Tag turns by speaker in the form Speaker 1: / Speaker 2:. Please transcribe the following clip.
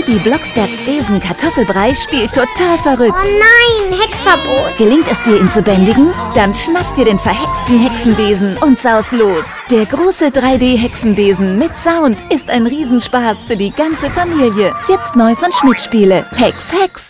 Speaker 1: Bibi Blocksbergs Besen Kartoffelbrei spielt total verrückt.
Speaker 2: Oh nein, Hexverbot.
Speaker 1: Gelingt es dir, ihn zu bändigen? Dann schnapp dir den verhexten Hexenbesen und saus los. Der große 3D-Hexenbesen mit Sound ist ein Riesenspaß für die ganze Familie. Jetzt neu von Schmidt Spiele. Hex, Hex!